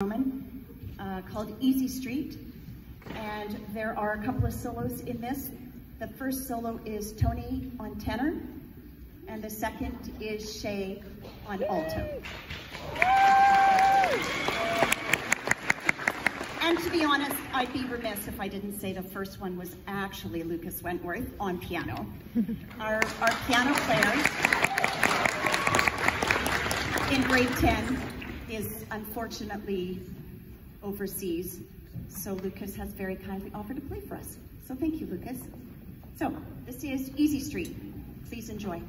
Roman uh, called Easy Street. And there are a couple of solos in this. The first solo is Tony on tenor, and the second is Shay on alto. And to be honest, I'd be remiss if I didn't say the first one was actually Lucas Wentworth on piano. Our, our piano player in grade 10 is unfortunately overseas, so Lucas has very kindly offered to play for us. So thank you, Lucas. So this is Easy Street. Please enjoy.